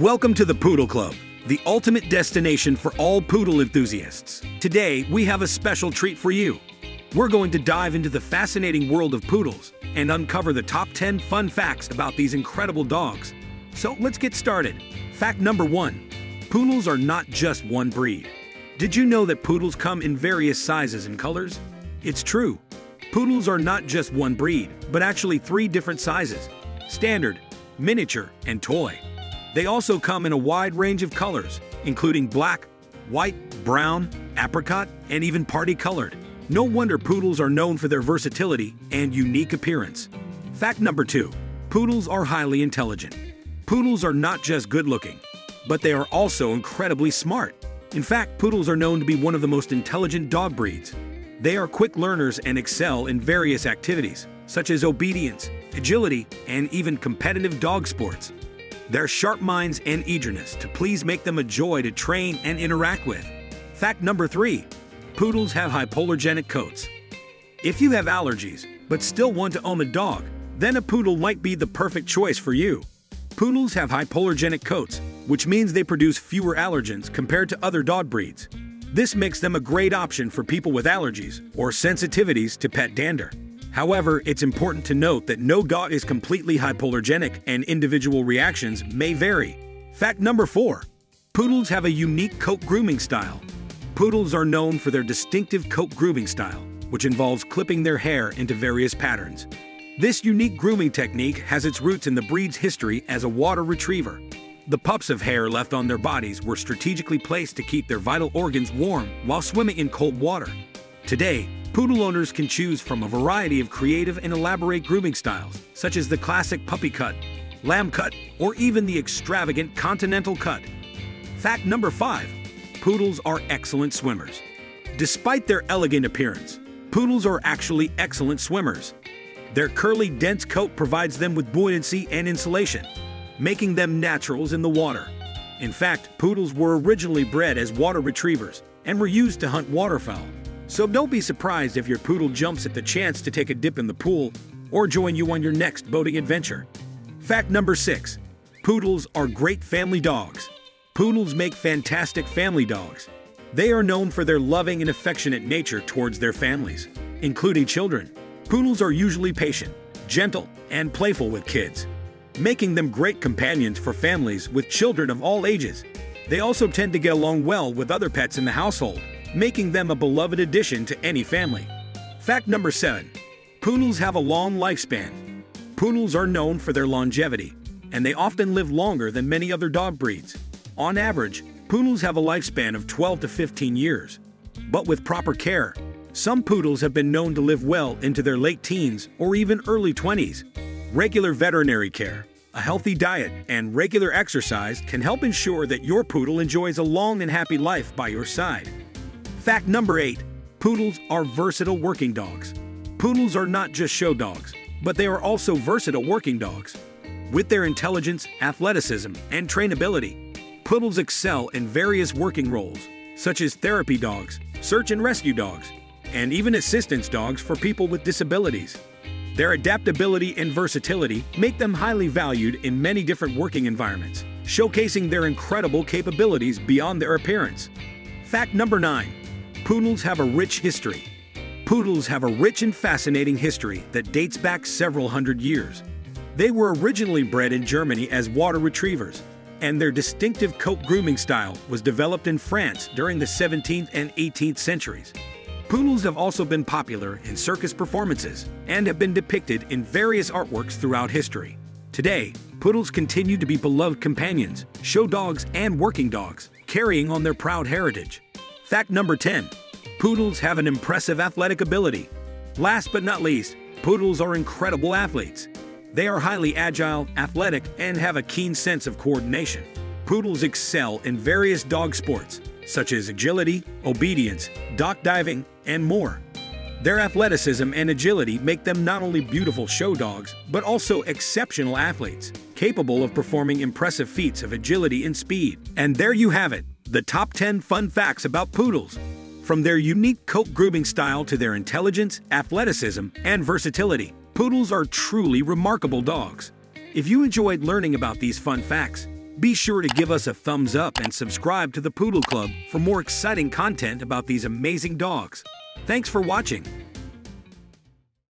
Welcome to the Poodle Club, the ultimate destination for all poodle enthusiasts. Today, we have a special treat for you. We're going to dive into the fascinating world of poodles and uncover the top 10 fun facts about these incredible dogs. So let's get started. Fact number one Poodles are not just one breed. Did you know that poodles come in various sizes and colors? It's true. Poodles are not just one breed, but actually three different sizes standard, miniature, and toy. They also come in a wide range of colors, including black, white, brown, apricot, and even parti colored. No wonder poodles are known for their versatility and unique appearance. Fact number two Poodles are highly intelligent. Poodles are not just good looking, but they are also incredibly smart. In fact, poodles are known to be one of the most intelligent dog breeds. They are quick learners and excel in various activities, such as obedience, agility, and even competitive dog sports. Their sharp minds and eagerness to please make them a joy to train and interact with. Fact number three poodles have hypoallergenic coats. If you have allergies, but still want to own a dog, then a poodle might be the perfect choice for you. Poodles have hypoallergenic coats, which means they produce fewer allergens compared to other dog breeds. This makes them a great option for people with allergies or sensitivities to pet dander. However, it's important to note that no dog is completely hypoallergenic and individual reactions may vary. Fact number 4. Poodles have a unique coat grooming style. Poodles are known for their distinctive coat grooming style, which involves clipping their hair into various patterns. This unique grooming technique has its roots in the breed's history as a water retriever. The pups of hair left on their bodies were strategically placed to keep their vital organs warm while swimming in cold water. Today, Poodle owners can choose from a variety of creative and elaborate grooming styles, such as the classic puppy cut, lamb cut, or even the extravagant continental cut. Fact number 5. Poodles are excellent swimmers. Despite their elegant appearance, poodles are actually excellent swimmers. Their curly, dense coat provides them with buoyancy and insulation, making them naturals in the water. In fact, poodles were originally bred as water retrievers and were used to hunt waterfowl. So don't be surprised if your poodle jumps at the chance to take a dip in the pool or join you on your next boating adventure. Fact number six Poodles are great family dogs. Poodles make fantastic family dogs. They are known for their loving and affectionate nature towards their families, including children. Poodles are usually patient, gentle, and playful with kids, making them great companions for families with children of all ages. They also tend to get along well with other pets in the household making them a beloved addition to any family. Fact number 7. Poodles have a long lifespan. Poodles are known for their longevity, and they often live longer than many other dog breeds. On average, poodles have a lifespan of 12 to 15 years. But with proper care, some poodles have been known to live well into their late teens or even early 20s. Regular veterinary care, a healthy diet, and regular exercise can help ensure that your poodle enjoys a long and happy life by your side. Fact number eight Poodles are versatile working dogs. Poodles are not just show dogs, but they are also versatile working dogs. With their intelligence, athleticism, and trainability, poodles excel in various working roles, such as therapy dogs, search and rescue dogs, and even assistance dogs for people with disabilities. Their adaptability and versatility make them highly valued in many different working environments, showcasing their incredible capabilities beyond their appearance. Fact number 9 Poodles have a rich history. Poodles have a rich and fascinating history that dates back several hundred years. They were originally bred in Germany as water retrievers, and their distinctive coat grooming style was developed in France during the 17th and 18th centuries. Poodles have also been popular in circus performances and have been depicted in various artworks throughout history. Today, poodles continue to be beloved companions, show dogs, and working dogs, carrying on their proud heritage. Fact number 10 Poodles have an impressive athletic ability. Last but not least, poodles are incredible athletes. They are highly agile, athletic, and have a keen sense of coordination. Poodles excel in various dog sports, such as agility, obedience, dock diving, and more. Their athleticism and agility make them not only beautiful show dogs, but also exceptional athletes, capable of performing impressive feats of agility and speed. And there you have it the top 10 fun facts about poodles. From their unique coat grooming style to their intelligence, athleticism, and versatility, poodles are truly remarkable dogs. If you enjoyed learning about these fun facts, Be sure to give us a thumbs up and subscribe to the Poodle Club for more exciting content about these amazing dogs. Thanks for watching.